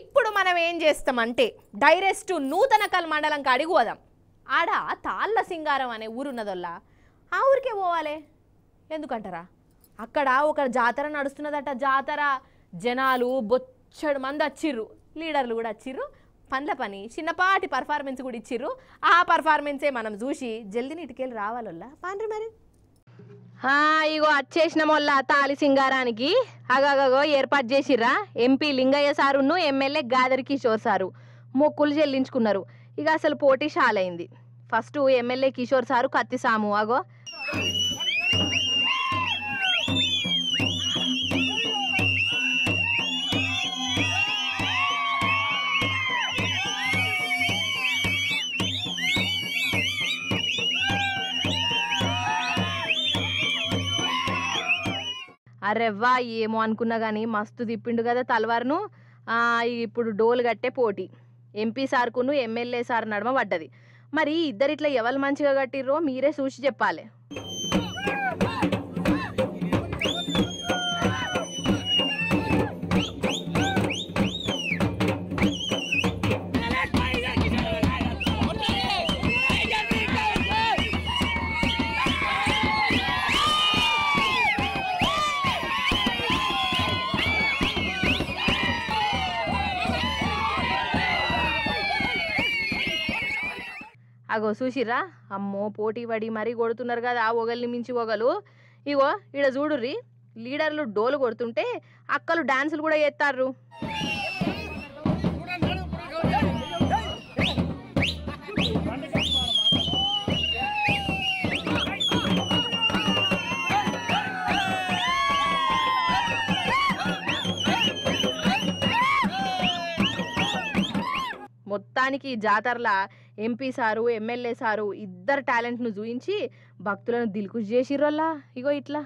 ఇప్పుడు మనం ఏం చేస్తామంటే డైరెక్ట్ నూతనకల్ మండలం కాడికి పోదాం. ఆడ తాళ్ళ సింగారం అనే ఊరున్నదల్లా. ఆ ఊరికే పోవాలి. ఎందుకంటారా? అక్కడ ఒక జాతర నడుస్తున్నదట జాతర. జనాలు బొచ్చడు మంది వచ్చిర్రు లీడర్లు కూడా వచ్చిర్రు పనుల పని చిన్నపాటి పర్ఫార్మెన్స్ కూడా ఇచ్చిర్రు. ఆ పర్ఫార్మెన్సే మనం చూసి జల్దీ నీటికెళ్ళి రావాలల్లా. పాండ్రి మరి? ఇగో వచ్చేసిన మొల్ల తాలి సింగారానికి అగగగో ఏర్పాటు చేసిర్రా. ఎంపీ లింగయ్య సారును ఎమ్మెల్యే గాదరి కిషోర్ సారు మొక్కులు చెల్లించుకున్నారు. ఇక అసలు పోటీ షాలైంది. ఫస్ట్ ఎమ్మెల్యే కిషోర్ సారు కత్తి సాము అగో. అరెవ్వా ఏమో అనుకున్నా కానీ మస్తు తిప్పిండు కదా తలవారును. ఇప్పుడు డోలు కట్టే పోటీ. ఎంపీ సార్కును ఎమ్మెల్యే సార్ నడమ పడ్డది. మరి ఇద్దరు ఇట్లా ఎవరు మంచిగా కట్టిర్రో మీరే చూసి చెప్పాలి. అగో చూసిర్రా? అమ్మో పోటీ పడి మరీ కొడుతున్నారు కదా ఆ ఒగల్ని మించి ఒగలు. ఇగో ఈడ చూడుర్రి లీడర్లు డోలు కొడుతుంటే అక్కలు డాన్సులు కూడా చేస్తారు మొత్తానికి జాతరల ఎంపీ సారు ఎమ్మెల్యే సారు ఇద్దరు టాలెంట్ను చూయించి భక్తులను దిల్కుష్ చేసిర్రోల్లా ఇగో ఇట్లా.